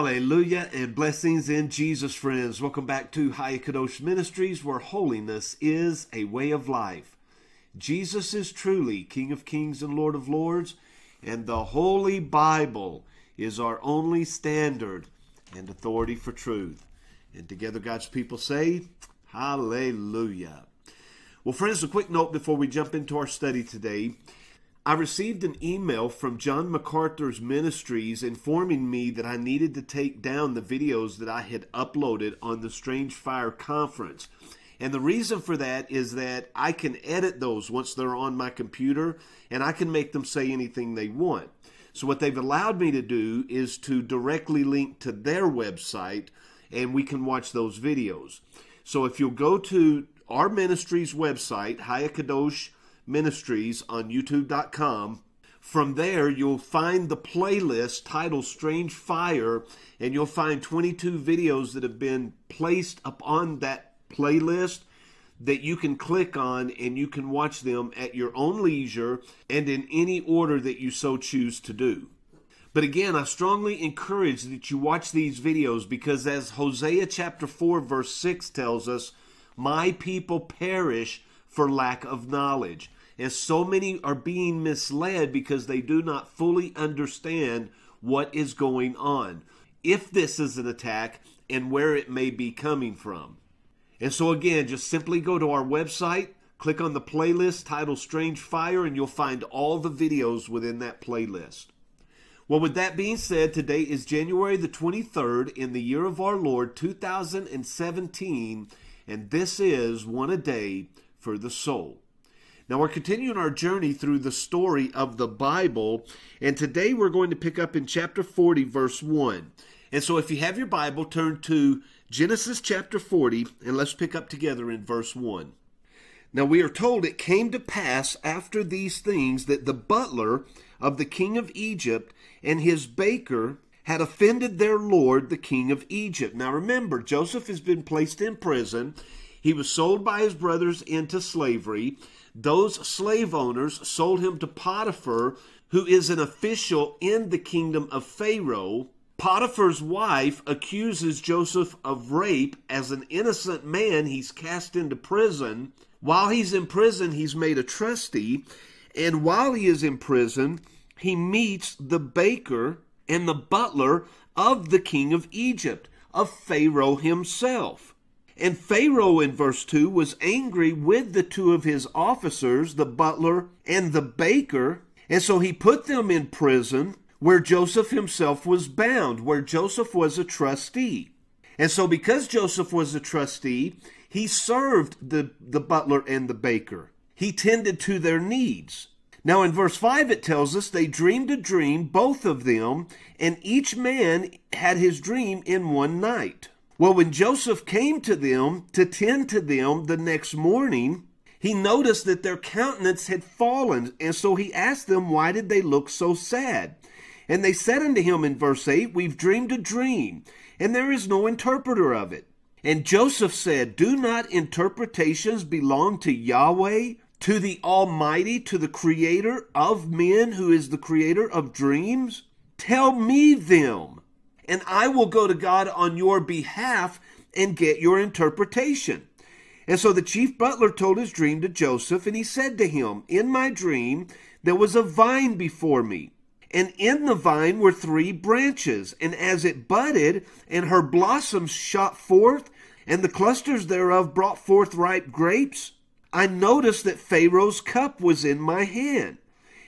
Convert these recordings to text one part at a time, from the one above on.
Hallelujah and blessings in Jesus, friends. Welcome back to Hayakadosh Ministries, where holiness is a way of life. Jesus is truly King of Kings and Lord of Lords, and the Holy Bible is our only standard and authority for truth. And together, God's people say, Hallelujah. Well, friends, a quick note before we jump into our study today. I received an email from John MacArthur's Ministries informing me that I needed to take down the videos that I had uploaded on the Strange Fire conference. And the reason for that is that I can edit those once they're on my computer and I can make them say anything they want. So, what they've allowed me to do is to directly link to their website and we can watch those videos. So, if you'll go to our ministry's website, Hayakadosh Ministries on YouTube.com. From there, you'll find the playlist titled Strange Fire, and you'll find 22 videos that have been placed upon that playlist that you can click on and you can watch them at your own leisure and in any order that you so choose to do. But again, I strongly encourage that you watch these videos because as Hosea chapter 4 verse 6 tells us, my people perish for lack of knowledge as so many are being misled because they do not fully understand what is going on, if this is an attack, and where it may be coming from. And so, again, just simply go to our website, click on the playlist titled Strange Fire, and you'll find all the videos within that playlist. Well, with that being said, today is January the 23rd in the year of our Lord 2017, and this is One a Day for the Soul. Now, we're continuing our journey through the story of the Bible, and today we're going to pick up in chapter 40, verse 1. And so, if you have your Bible, turn to Genesis chapter 40, and let's pick up together in verse 1. Now, we are told it came to pass after these things that the butler of the king of Egypt and his baker had offended their lord, the king of Egypt. Now, remember, Joseph has been placed in prison. He was sold by his brothers into slavery. Those slave owners sold him to Potiphar, who is an official in the kingdom of Pharaoh. Potiphar's wife accuses Joseph of rape. As an innocent man, he's cast into prison. While he's in prison, he's made a trustee. And while he is in prison, he meets the baker and the butler of the king of Egypt, of Pharaoh himself. And Pharaoh in verse 2 was angry with the two of his officers, the butler and the baker. And so he put them in prison where Joseph himself was bound, where Joseph was a trustee. And so because Joseph was a trustee, he served the, the butler and the baker. He tended to their needs. Now in verse 5 it tells us they dreamed a dream, both of them, and each man had his dream in one night. Well, when Joseph came to them to tend to them the next morning, he noticed that their countenance had fallen, and so he asked them, Why did they look so sad? And they said unto him in verse 8, We've dreamed a dream, and there is no interpreter of it. And Joseph said, Do not interpretations belong to Yahweh, to the Almighty, to the Creator of men, who is the Creator of dreams? Tell me them and I will go to God on your behalf and get your interpretation. And so the chief butler told his dream to Joseph, and he said to him, In my dream there was a vine before me, and in the vine were three branches, and as it budded, and her blossoms shot forth, and the clusters thereof brought forth ripe grapes, I noticed that Pharaoh's cup was in my hand.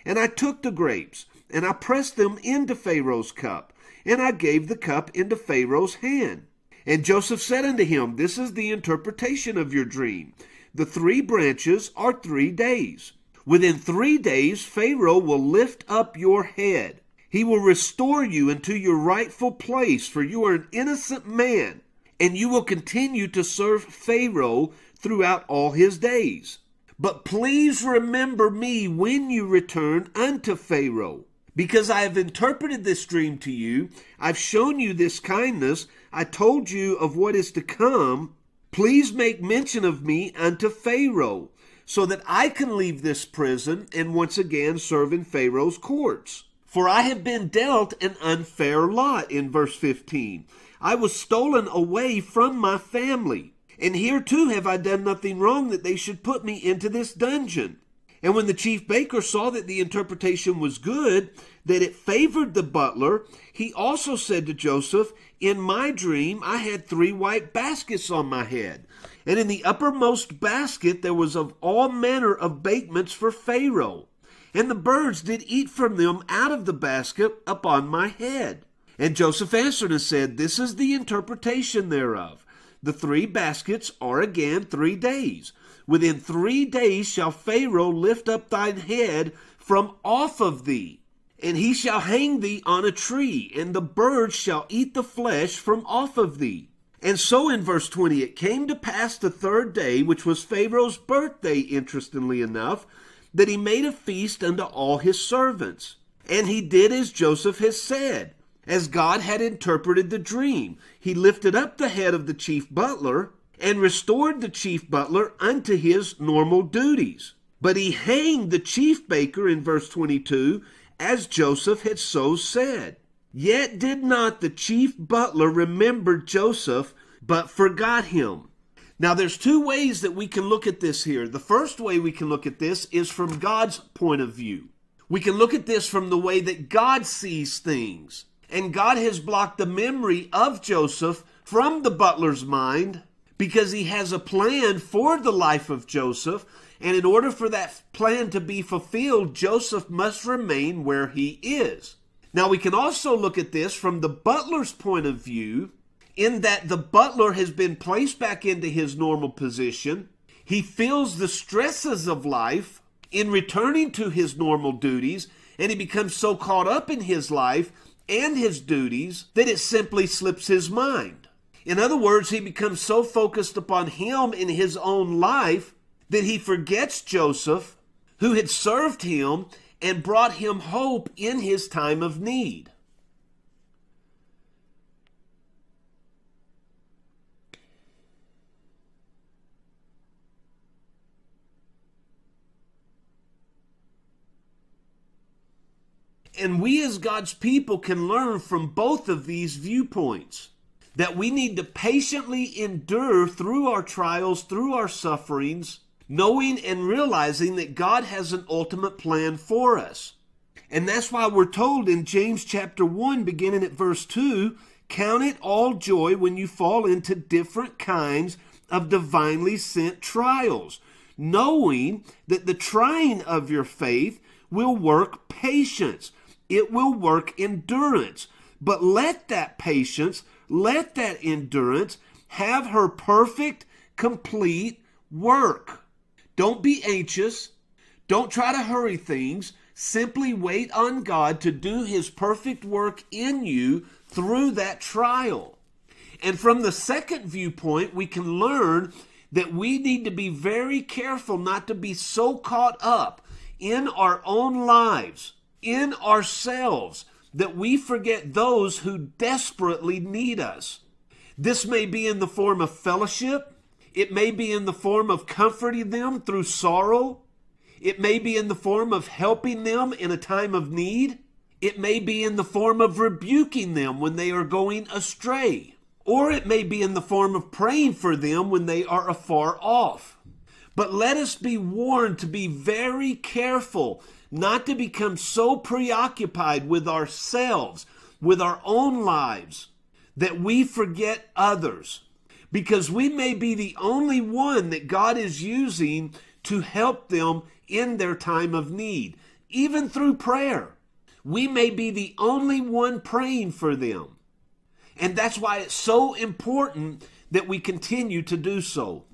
And I took the grapes, and I pressed them into Pharaoh's cup and I gave the cup into Pharaoh's hand. And Joseph said unto him, This is the interpretation of your dream. The three branches are three days. Within three days, Pharaoh will lift up your head. He will restore you into your rightful place, for you are an innocent man, and you will continue to serve Pharaoh throughout all his days. But please remember me when you return unto Pharaoh because I have interpreted this dream to you, I've shown you this kindness, I told you of what is to come. Please make mention of me unto Pharaoh, so that I can leave this prison and once again serve in Pharaoh's courts. For I have been dealt an unfair lot, in verse 15. I was stolen away from my family. And here too have I done nothing wrong that they should put me into this dungeon. And when the chief baker saw that the interpretation was good, that it favored the butler, he also said to Joseph, In my dream I had three white baskets on my head. And in the uppermost basket there was of all manner of bakemeats for Pharaoh. And the birds did eat from them out of the basket upon my head. And Joseph answered and said, This is the interpretation thereof. The three baskets are again three days. Within three days shall Pharaoh lift up thine head from off of thee, and he shall hang thee on a tree, and the birds shall eat the flesh from off of thee. And so in verse 20, it came to pass the third day, which was Pharaoh's birthday, interestingly enough, that he made a feast unto all his servants. And he did as Joseph has said, as God had interpreted the dream. He lifted up the head of the chief butler and restored the chief butler unto his normal duties. But he hanged the chief baker in verse 22 as Joseph had so said. Yet did not the chief butler remember Joseph, but forgot him. Now, there's two ways that we can look at this here. The first way we can look at this is from God's point of view. We can look at this from the way that God sees things. And God has blocked the memory of Joseph from the butler's mind because he has a plan for the life of Joseph. And in order for that plan to be fulfilled, Joseph must remain where he is. Now, we can also look at this from the butler's point of view, in that the butler has been placed back into his normal position. He feels the stresses of life in returning to his normal duties, and he becomes so caught up in his life and his duties that it simply slips his mind. In other words, he becomes so focused upon him in his own life that he forgets Joseph, who had served him and brought him hope in his time of need. And we as God's people can learn from both of these viewpoints that we need to patiently endure through our trials, through our sufferings, knowing and realizing that God has an ultimate plan for us. And that's why we're told in James chapter 1, beginning at verse 2, count it all joy when you fall into different kinds of divinely sent trials, knowing that the trying of your faith will work patience, it will work endurance. But let that patience let that endurance have her perfect, complete work. Don't be anxious. Don't try to hurry things. Simply wait on God to do His perfect work in you through that trial. And from the second viewpoint, we can learn that we need to be very careful not to be so caught up in our own lives, in ourselves, that we forget those who desperately need us. This may be in the form of fellowship. It may be in the form of comforting them through sorrow. It may be in the form of helping them in a time of need. It may be in the form of rebuking them when they are going astray. Or it may be in the form of praying for them when they are afar off. But let us be warned to be very careful not to become so preoccupied with ourselves, with our own lives, that we forget others. Because we may be the only one that God is using to help them in their time of need, even through prayer. We may be the only one praying for them. And that's why it's so important that we continue to do so.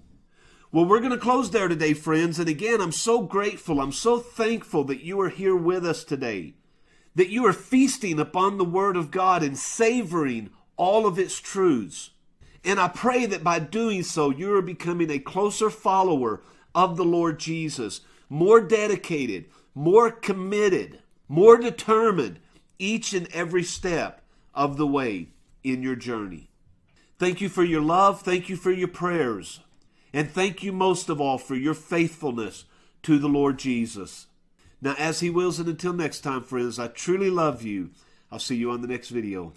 Well, we're going to close there today, friends. And again, I'm so grateful. I'm so thankful that you are here with us today, that you are feasting upon the Word of God and savoring all of its truths. And I pray that by doing so, you are becoming a closer follower of the Lord Jesus, more dedicated, more committed, more determined each and every step of the way in your journey. Thank you for your love. Thank you for your prayers. And thank you most of all for your faithfulness to the Lord Jesus. Now, as He wills, and until next time, friends, I truly love you. I'll see you on the next video.